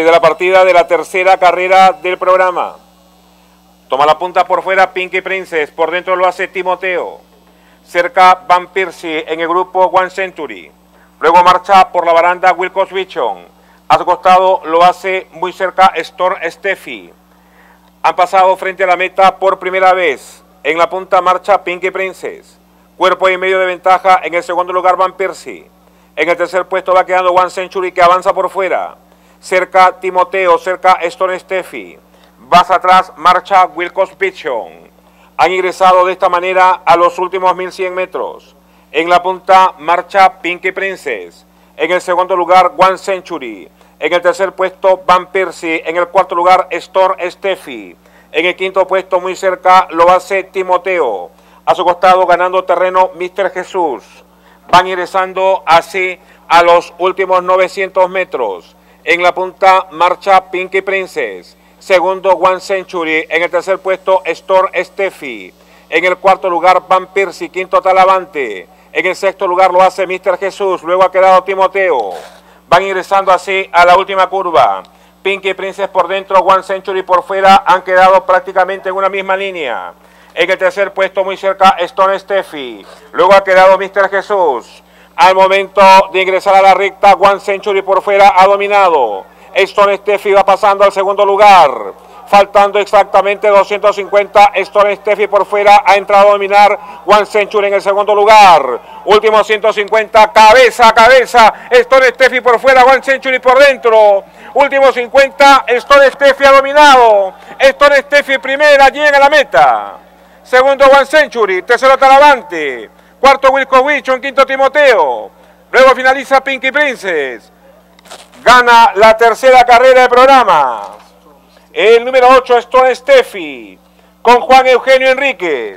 de la partida de la tercera carrera del programa. Toma la punta por fuera Pinky Princess, por dentro lo hace Timoteo. Cerca Van Persie en el grupo One Century. Luego marcha por la baranda Wilcox Vision. A su costado lo hace muy cerca Storm Steffi. Han pasado frente a la meta por primera vez. En la punta marcha Pinky Princess. Cuerpo y medio de ventaja en el segundo lugar Van Persie. En el tercer puesto va quedando One Century que avanza por fuera. Cerca Timoteo, cerca Storm Steffi. Vas atrás, marcha Wilcox Pichon. Han ingresado de esta manera a los últimos 1100 metros. En la punta, marcha Pinky Princess. En el segundo lugar, One Century. En el tercer puesto, Van Persie. En el cuarto lugar, Storm Steffi. En el quinto puesto, muy cerca, lo hace Timoteo. A su costado, ganando terreno, Mr. Jesús. Van ingresando así a los últimos 900 metros. En la punta, marcha Pinky Princess segundo One Century, en el tercer puesto Storm Steffi, en el cuarto lugar Van Persie, quinto Talavante, en el sexto lugar lo hace Mr. Jesús, luego ha quedado Timoteo, van ingresando así a la última curva, Pinky Princess por dentro, One Century por fuera, han quedado prácticamente en una misma línea. En el tercer puesto muy cerca Stone Steffi. Luego ha quedado Mr. Jesús. Al momento de ingresar a la recta, One Century por fuera ha dominado. Stone Steffi va pasando al segundo lugar. Faltando exactamente 250, Stone Steffi por fuera ha entrado a dominar One Century en el segundo lugar. Último 150, cabeza a cabeza, Stone Steffi por fuera, One Century por dentro. Último 50, Stone Steffi ha dominado. Stone Steffi primera, llega a la meta. Segundo One Century, tercero Talavante. Cuarto Wilco en quinto Timoteo. Luego finaliza Pinky Princess gana la tercera carrera de programa. El número 8 es Steffi, con Juan Eugenio Enríquez.